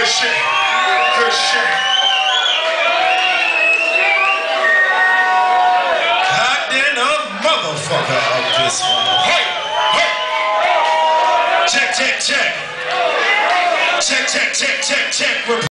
shit. Goddamn a motherfucker up this one. Hey, hey. Check, check. Check, check, check, check, check.